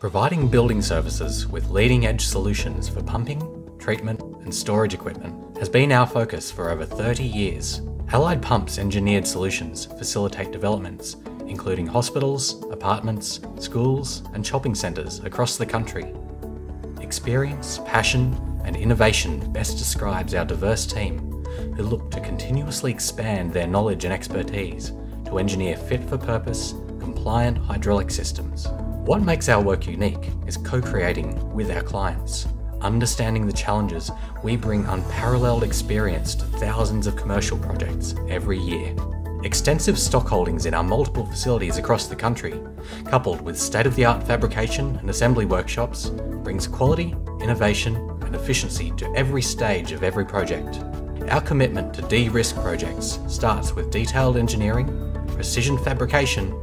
Providing building services with leading edge solutions for pumping, treatment, and storage equipment has been our focus for over 30 years. Allied Pumps engineered solutions facilitate developments including hospitals, apartments, schools, and shopping centres across the country. Experience, passion, and innovation best describes our diverse team who look to continuously expand their knowledge and expertise to engineer fit for purpose, compliant hydraulic systems. What makes our work unique is co creating with our clients. Understanding the challenges, we bring unparalleled experience to thousands of commercial projects every year. Extensive stock holdings in our multiple facilities across the country, coupled with state of the art fabrication and assembly workshops, brings quality, innovation, and efficiency to every stage of every project. Our commitment to de risk projects starts with detailed engineering, precision fabrication,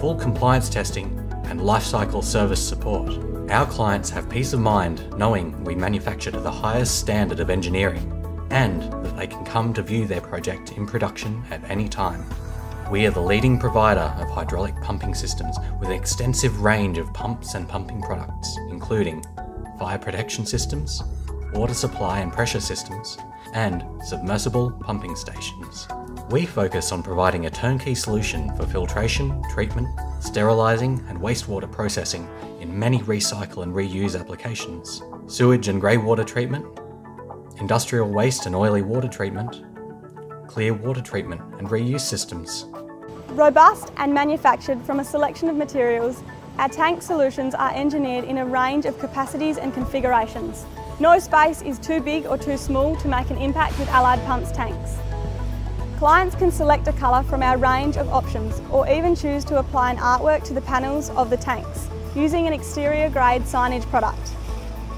full compliance testing, and lifecycle service support. Our clients have peace of mind knowing we manufacture to the highest standard of engineering and that they can come to view their project in production at any time. We are the leading provider of hydraulic pumping systems with an extensive range of pumps and pumping products, including fire protection systems, water supply and pressure systems, and submersible pumping stations. We focus on providing a turnkey solution for filtration, treatment, sterilising, and wastewater processing in many recycle and reuse applications, sewage and grey water treatment, industrial waste and oily water treatment, clear water treatment and reuse systems. Robust and manufactured from a selection of materials, our tank solutions are engineered in a range of capacities and configurations. No space is too big or too small to make an impact with Allied Pumps tanks. Clients can select a colour from our range of options or even choose to apply an artwork to the panels of the tanks using an exterior grade signage product.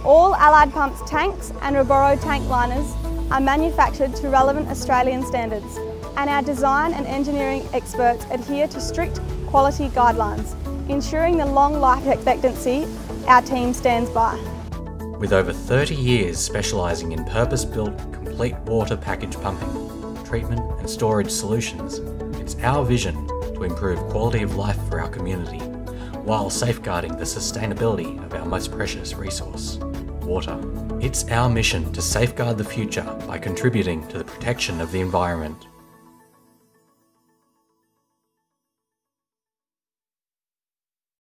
All Allied Pumps tanks and Roboro tank liners are manufactured to relevant Australian standards and our design and engineering experts adhere to strict quality guidelines, ensuring the long life expectancy our team stands by. With over 30 years specialising in purpose-built complete water package pumping, treatment and storage solutions, it's our vision to improve quality of life for our community while safeguarding the sustainability of our most precious resource water. It's our mission to safeguard the future by contributing to the protection of the environment.